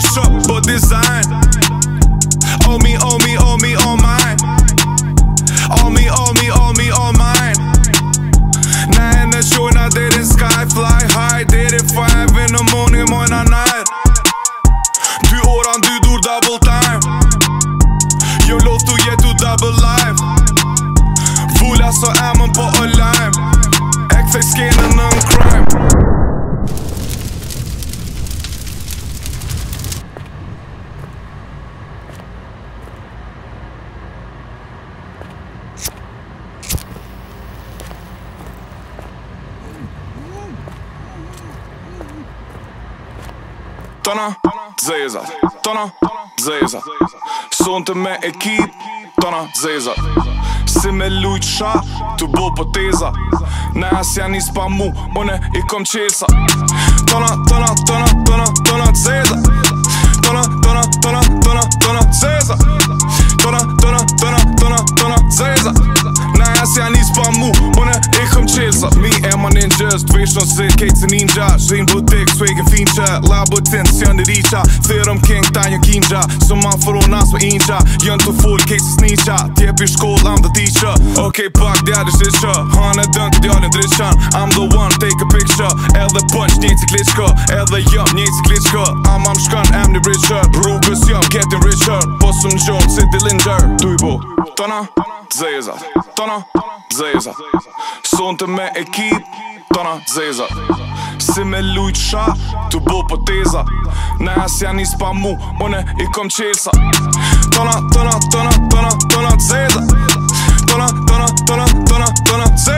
crush up or design. Owe me, owe me, owe me, all mine. All me, all me, all me, all mine. Now in the show, now did it sky fly high. Did it five in the morning, morning I night. Du åran, du dur double time. Your love to get to double life. Full so är man på Tona, zeza Tona, zeza Sonë të me ekip Tona, zeza Si me lujt sha Të bo po teza Në asë janë mu One i kom qesa tona, tona, tona Sot mi e ma ninjës Të vishon si kejtë si ninja Zim butik, swig e finqë Labu të në sjën diriqa Thirëm king, ta një kinja Së ma fëru nas me inqa Jën të full, kejtë si sniqa Tjepi shkoll, am dhe tiqë Ok, pak, djallë shi që Hane dën të djallin drishën I'm the one, take a picture Edhe punch, një cikliqë Edhe jëm, një cikliqë Am am shkën, am një richër Rrugës jëm, getin richër Posëm gjonë, si dilinger Tu i bu Tona, zezat Tona, zezat zonte me ekip Tona zeza Si me lujt sha Tu bo po teza Ne as janë pa mu One i kom qesa Tona, tona, tona, tona, tona zeza Tona, tona, tona, tona, tona zeza